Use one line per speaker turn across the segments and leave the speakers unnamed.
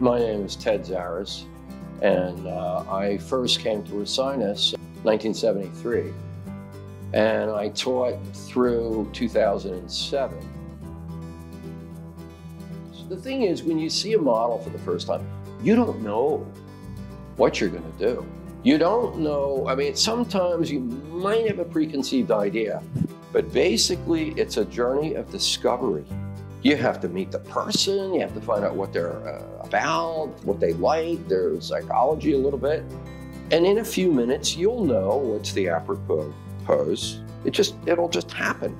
My name is Ted Xaras, and uh, I first came to Ursinus in 1973, and I taught through 2007. So the thing is, when you see a model for the first time, you don't know what you're going to do. You don't know, I mean, sometimes you might have a preconceived idea, but basically it's a journey of discovery. You have to meet the person, you have to find out what they're uh, about, what they like, their psychology a little bit. And in a few minutes, you'll know what's the apropos pose. It just, it'll just happen.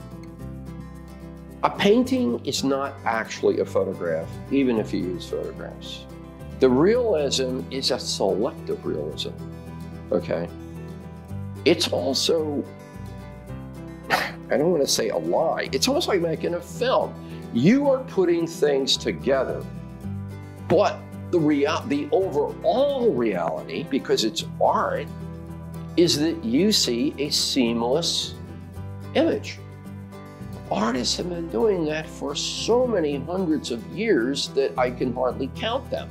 A painting is not actually a photograph, even if you use photographs. The realism is a selective realism, okay? It's also, I don't want to say a lie, it's almost like making a film. You are putting things together, but the, real, the overall reality, because it's art, is that you see a seamless image. Artists have been doing that for so many hundreds of years that I can hardly count them.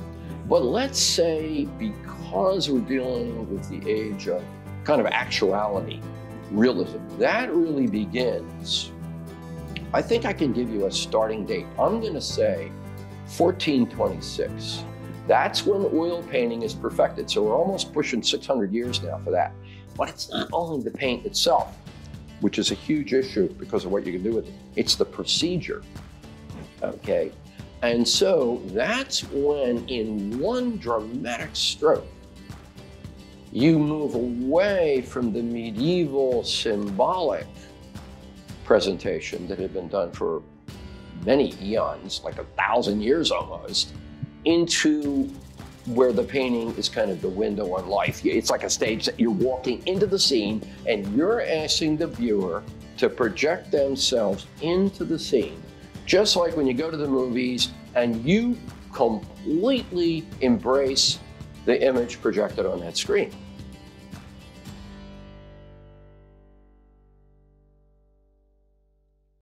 But let's say because we're dealing with the age of kind of actuality, realism, that really begins. I think I can give you a starting date. I'm going to say 1426. That's when oil painting is perfected. So we're almost pushing 600 years now for that. But it's not only the paint itself, which is a huge issue because of what you can do with it. It's the procedure, okay? And so that's when in one dramatic stroke, you move away from the medieval symbolic presentation that had been done for many eons, like a thousand years almost, into where the painting is kind of the window on life. It's like a stage that you're walking into the scene and you're asking the viewer to project themselves into the scene. Just like when you go to the movies and you completely embrace the image projected on that screen.